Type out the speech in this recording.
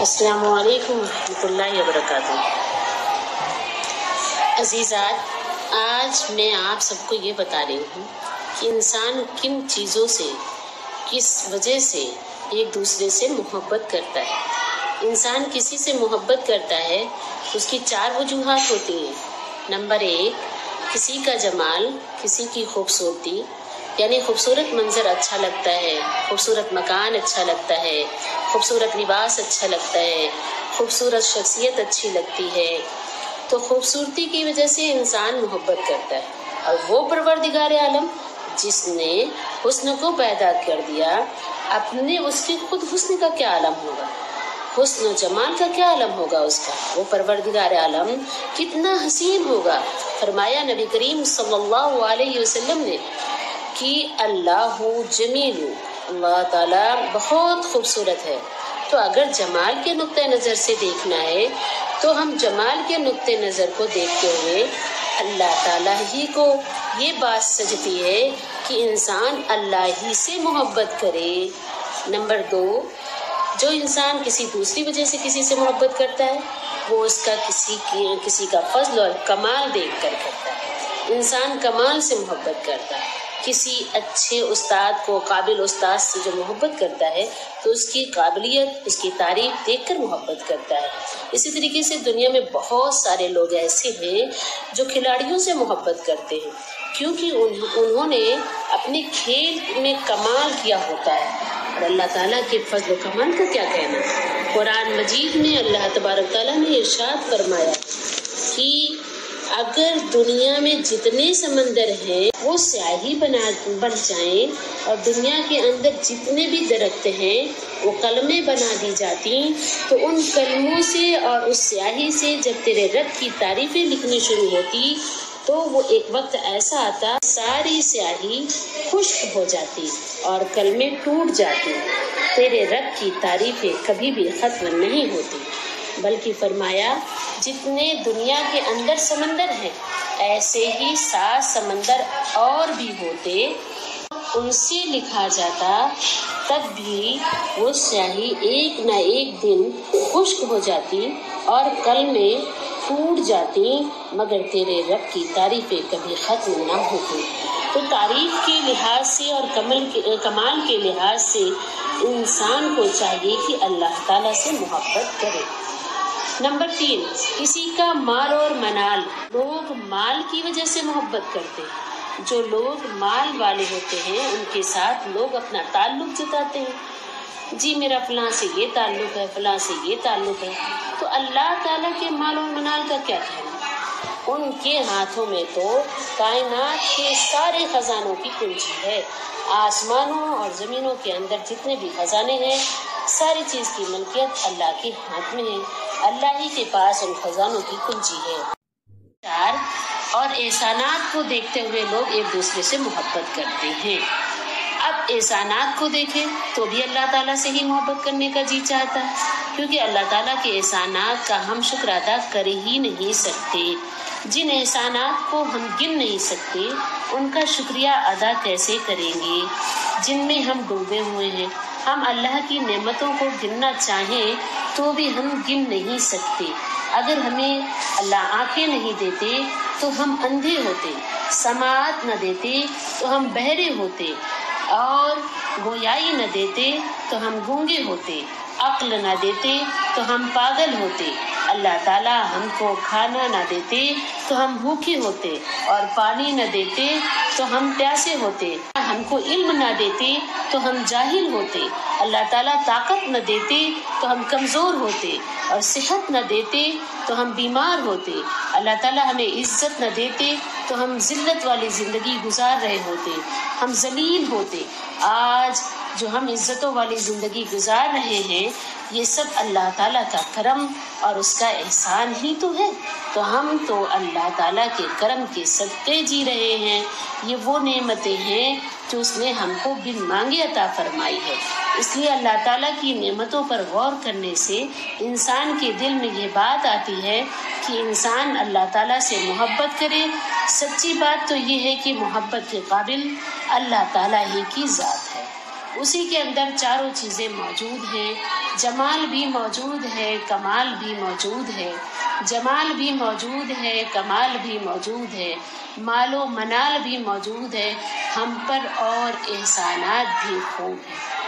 अस्सलाम वालेकुम रहमतुल्लाहि वबरकातुह। अजीज़ात, आज मैं आप सबको ये बता रही हूँ कि इंसान किन चीज़ों से, किस वजह से एक दूसरे से मोहब्बत करता है। इंसान किसी से मोहब्बत करता है, उसकी चार वजूहत होती हैं। नंबर एक, किसी का जमाल, किसी की खूबसूरती, यानी खूबसूरत मंजर अच्छा लगता है, खूबसूरत मकान अच्छा लगता है खूबसूरत लिबास अच्छा लगता है, खूबसूरत शख्सियत अच्छी लगती है। तो खूबसूरती की वजह से इंसान मोहब्बत करता है। और वो परवरदिगार आलम, जिसने हुस्न को पैदा कर दिया, अपने उसके खुद हुस्न का क्या आलम होगा? हुस्न जमाल का क्या आलम होगा उसका? वो परवरदिगार आलम कितना हसीन होगा। फरमाया नबी करीम सल्लल्लाहु अलैहि वसल्लम ने कि अल्लाह जमील अल्लाह ताला बहुत खूबसूरत है। तो अगर जमाल के नुक़ नज़र से देखना है तो हम जमाल के नुक़ नज़र को देखते हुए अल्लाह ताला ही को ये बात सजती है कि इंसान अल्लाह ही से मोहब्बत करे। नंबर दो, जो इंसान किसी दूसरी वजह से किसी से मोहब्बत करता है, वो उसका किसी किसी का फजल और कमाल देख कर करता है। इंसान कमाल से मोहब्बत करता है। किसी अच्छे उस्ताद को काबिल उस्ताद से जो मोहब्बत करता है तो उसकी काबिलियत उसकी तारीफ़ देख कर मोहब्बत करता है। इसी तरीके से दुनिया में बहुत सारे लोग ऐसे हैं जो खिलाड़ियों से मोहब्बत करते हैं क्योंकि उन, उन्होंने अपने खेल में कमाल किया होता है। और अल्लाह ताला के फजल कमाल का क्या कहना कुरान मजीद में अल्लाह तबारक ताला ने इरशाद फरमाया कि अगर दुनिया में जितने समंदर हैं, वो स्याही बना, बन जाएँ और दुनिया के अंदर जितने भी दरख्त हैं, वो कलमें बना दी जाती तो उन कलमों से और उस स्याही से जब तेरे रब की तारीफें लिखनी शुरू होती तो वो एक वक्त ऐसा आता, सारी स्याही खुश्क हो जाती और कलमें टूट जाती। तेरे रब की तारीफें कभी भी खत्म नहीं होती। बल्कि फरमाया जितने दुनिया के अंदर समंदर हैं, ऐसे ही सात समंदर और भी होते, उनसे लिखा जाता, तब भी वो स्याही एक न एक दिन खुश्क हो जाती और कल में टूट जाती, मगर तेरे रब की तारीफें कभी ख़त्म ना होती। तो तारीफ़ के लिहाज से और कमल के कमाल के लिहाज से इंसान को चाहिए कि अल्लाह ताला से मोहब्बत करे। नंबर तीन, किसी का माल और मनाल। लोग माल की वजह से मोहब्बत करते हैं। जो लोग माल वाले होते हैं, उनके साथ लोग अपना ताल्लुक जताते हैं। जी, मेरा फलां से ये ताल्लुक है, फलां से ये ताल्लुक है। तो अल्लाह ताला के माल और मनाल का क्या कहना उनके हाथों में तो कायनात के सारे खजानों की कुंजी है। आसमानों और ज़मीनों के अंदर जितने भी खजाने हैं, सारी चीज़ की मलकियत अल्लाह के हाथ में है। अल्लाह ही के पास उन खजानों की कुंजी है चार और एहसानात को देखते हुए लोग एक दूसरे से मोहब्बत करते हैं। अब एहसानात को देखें तो भी अल्लाह ताला से ही मोहब्बत करने का जी चाहता, क्योंकि अल्लाह ताला के एहसानात का हम शुक्र अदा कर ही नहीं सकते। जिन एहसानात को हम गिन नहीं सकते, उनका शुक्रिया अदा कैसे करेंगे? जिनमें हम डूबे हुए हैं, हम अल्लाह की नेमतों को गिनना चाहें तो भी हम गिन नहीं सकते। अगर हमें अल्लाह आँखें नहीं देते तो हम अंधे होते, समात न देते तो हम बहरे होते, और गोयाई न देते तो हम गूँगे होते, अक्ल न देते तो हम पागल होते। अल्लाह ताला हमको खाना न देते तो हम भूखे होते और पानी न देते तो हम प्यासे होते। हमको इल्म न देते तो हम जाहिल होते। अल्लाह ताला ताकत न देते तो हम कमज़ोर होते और सेहत न देते तो हम बीमार होते। अल्लाह ताला हमें इज़्ज़त न देते तो हम जिल्लत वाली ज़िंदगी गुजार रहे होते। हम जलील होते। आज जो हम इज्जतों वाली ज़िंदगी गुजार रहे हैं, ये सब अल्लाह ताला का करम और उसका एहसान ही तो है। तो हम तो अल्लाह ताला के करम के सदक़े जी रहे हैं। ये वो नेमतें हैं जो उसने हमको बिन मांगे अता फरमाई है। इसलिए अल्लाह ताला की नेमतों पर गौर करने से इंसान के दिल में ये बात आती है कि इंसान अल्लाह ताला से मोहब्बत करे। सच्ची बात तो ये है कि मोहब्बत के काबिल अल्लाह ताला ही की ज़ात है। उसी के अंदर चारों चीज़ें मौजूद हैं। जमाल भी मौजूद है, कमाल भी मौजूद है। जमाल भी मौजूद है, कमाल भी मौजूद है। मालो मनाल भी मौजूद है। हम पर और एहसानात भी खूब हैं।